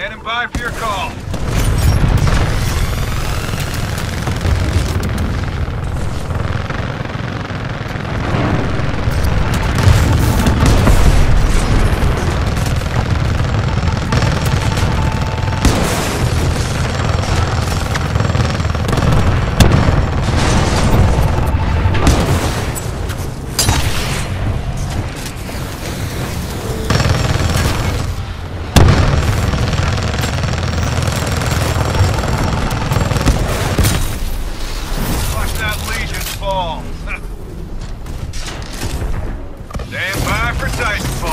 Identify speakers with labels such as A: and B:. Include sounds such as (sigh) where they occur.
A: Standing by for your call. Titanfall. (laughs) Stand by for Titanfall.